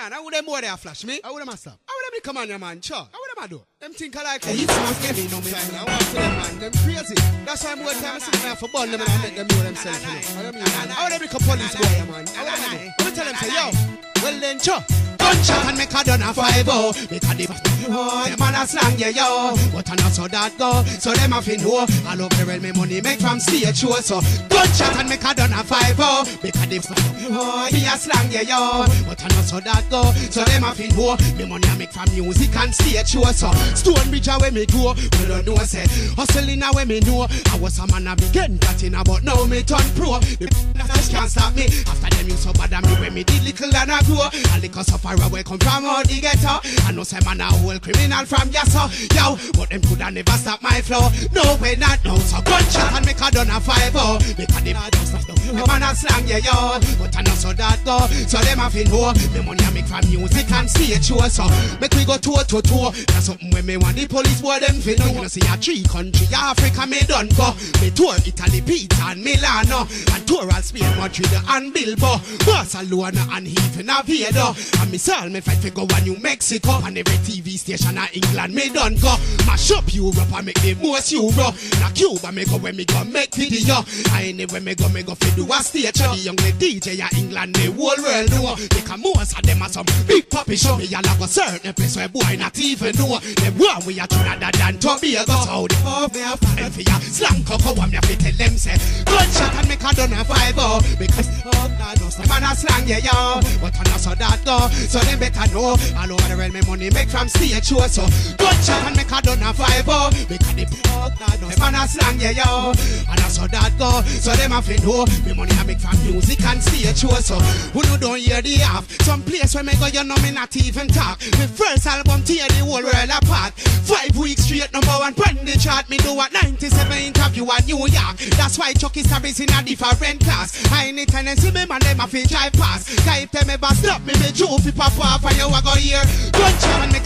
Man, how would them boy there flash me? How would them stop? How would them come on, your man? Sure. How would them a do? Them think I like Hey, it. it's not scary, no me. I want to them, man. Them crazy. That's why I'm more time sitting there for bun them and I make them know themselves. You know. How them you, man? How would them become police boy, man? How would them? Let me tell them, say, yo, well then, sure. Gunshot and make a done a five oh. Because the oh, them a slang yeah yo. But I know so that go. So them a fin know. All over the realm me money make from stage show So. Gunshot and make a done a five oh. Because the oh, me a slang yeah yo. But I know so that go. So them a fin know. Me money I make from music and stage show So. Stonebridge a where me go We don't know say. Hustling where me know. I was a man a begin that in But now me turn pro. The can't stop me. After them you so bad me when me did little and I grow A little sufferer where come from out the ghetto. I know say man a whole criminal from Yasso. Yo, but them coulda never stop my flow. No way not no So gunshot and make a done a five oh them a just the man a slang yeah yo But I know so that go So them a fin know Me money I make from music and stage show So make we go toe to toe That's something when me want the police boy them fin know You know see a three country Africa me done go Me tour Italy, Pisa and Milano And tour all Spain, Madrid and Bilbao Barcelona and even Oviedo And me sell me fight fi go a New Mexico And every TV station in England me done go Mash up Europe and make the most Euro Na Cuba me go when me go make video I ain't anywhere me go me go fi do a stage show The young DJ a England the whole world know. Because most of them are some big puppy show Me a go certain place where boy not even know. Them one we a Trinidad and Tobago So the pub me a fight for ya? Slang cocoa and me a fi tell them say. Gunshot and make a done a five oh. Because oh nah no some man a slang yeah yo. But I know so that go So them better know. All over the world me money make from stage show So gunshot and make a done a five oh. Because the oh nah no some man a slang yeah yo. And I saw that go So them a fi know Me money I make from music and stage show. So who no don't hear the half? Some place where me go you know me not even talk. My first album tear the whole world apart. Five weeks straight number one pon the chart. Me do a 97 interview at New York. That's why Chakki service in a different class. I ain't need tenants me man them a fi drive past. Guy if them ever stop me me fi pop off and you a go here. Make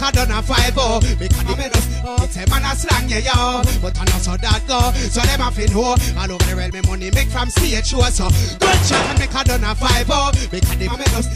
a done a five oh Because the medals It's a man a slang yeah yo. But I know so that go So them a fi know All over the world me money make from stage show So gunshot and make a done a five oh Because the medals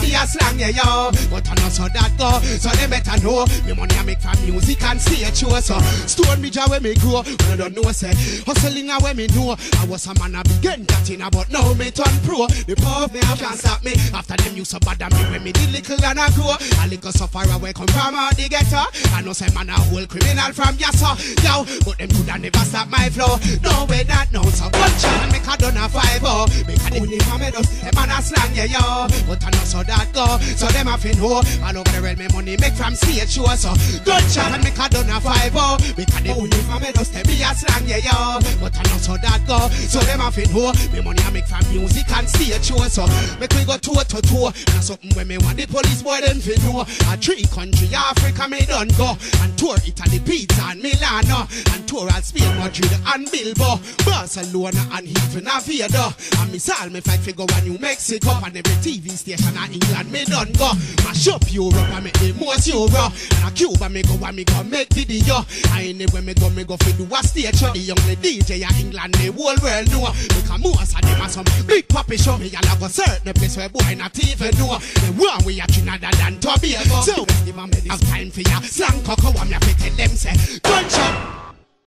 Be a slang yeah yo. But I know so that go So them better know. Me money I make from music and stage show So Stonebridge a where me grow. When I don't know say Hustling a where me know. I was a man a begin that in But now me turn pro. The puff me can't stop me. After them you so bad and me when me did little and I grow. A little sufferer where come from out the ghetto. I know say man a whole criminal from Yasso. Yo, but them coulda never stop my flow. No way that no So gunshot and make a done a five oh. Because uniform me does Them man a slang yeah yo. But I know so that go. So them a fin know All over the world me money make from stage show So gunshot and make a done a five oh. Because the uniform me does Them be a slang yeah yo. But I know so that go. So them a fin know Me money I make from music and stage show So make we go toe to toe And something when me want the police boy them fin know A three country Africa me done go. And tour Italy, Pisa and Milano. And tour all Spain, Madrid and Bilbao Barcelona and even Oviedo. And me sell me fight fi go a New Mexico And every TV station in England me done go. Mash up Europe and make the most Euro And a Cuba me go and me go make video. I anywhere me go me go fi do a stage show. The young DJ a England the whole world know. Because most of them are some big puppy show. Me a go certain place where boy not even know. The one we a Trinidad and Tobago. So give have time for ya. Slang cocoa me a fi tell them say Gunshot